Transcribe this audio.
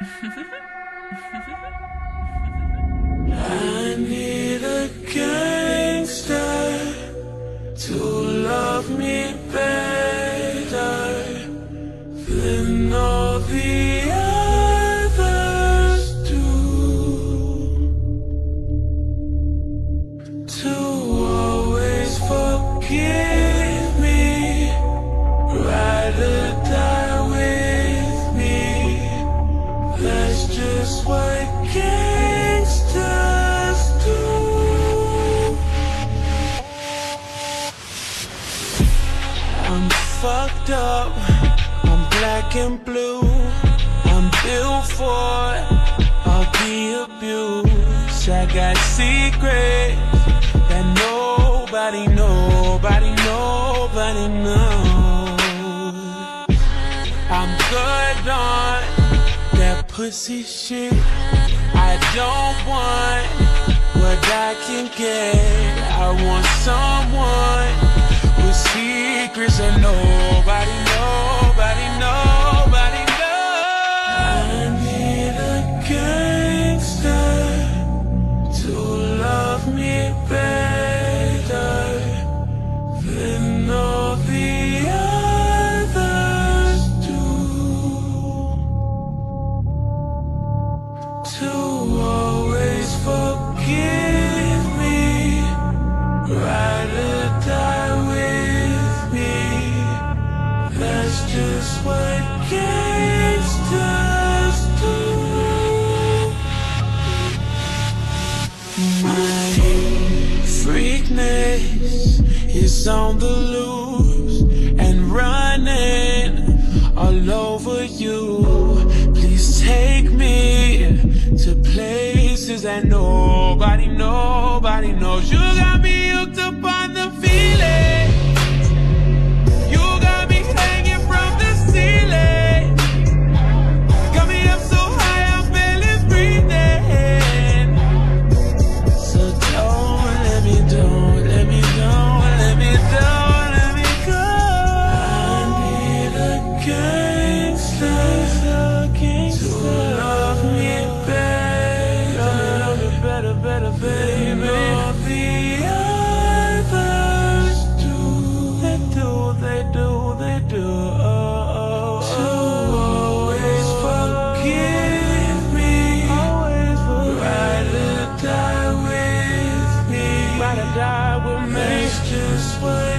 I need a gangster to love me better than all the others do. To always forgive That's what gangsters do. I'm fucked up, I'm black and blue. I'm built for all the abuse. I got secrets that nobody, nobody, nobody knows. Pussy shit. I don't want what I can get. I want someone with secrets that nobody, nobody, is on the loose and running all over you. Please take me that nobody, nobody knows. You got me hooked up on. way.